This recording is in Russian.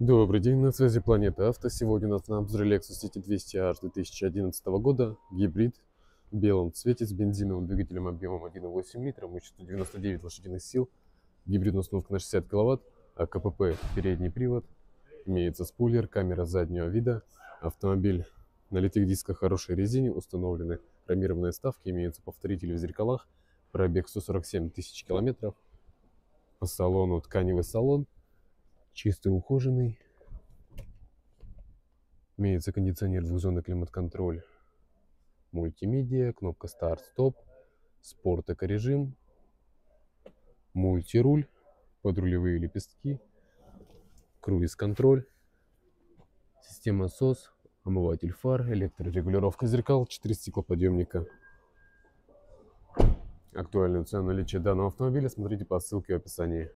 Добрый день, на связи Планета Авто. Сегодня у нас на обзоре Lexus CT200H 2011 года. Гибрид в белом цвете с бензиновым двигателем объемом 1,8 литра, мощностью 99 лошадиных сил. Гибридная установка на 60 киловатт, а КПП передний привод. Имеется спойлер, камера заднего вида. Автомобиль на литых дисках хорошей резине, установлены хромированные ставки, имеются повторители в зеркалах. Пробег 147 тысяч километров. По салону тканевый салон, чистый, ухоженный. Имеется кондиционер, двухзонный климат-контроль, мультимедиа, кнопка старт-стоп, спорт эко-режим, мультируль, подрулевые лепестки, круиз-контроль, система SOS, омыватель фар, электрорегулировка зеркал, 4 стеклоподъемника. Актуальную цену наличия данного автомобиля. Смотрите по ссылке в описании.